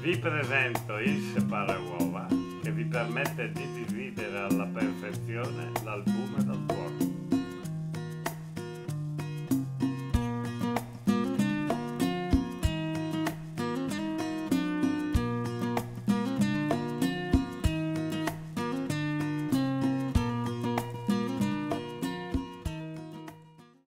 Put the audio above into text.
Vi presento il separauova che vi permette di dividere alla perfezione.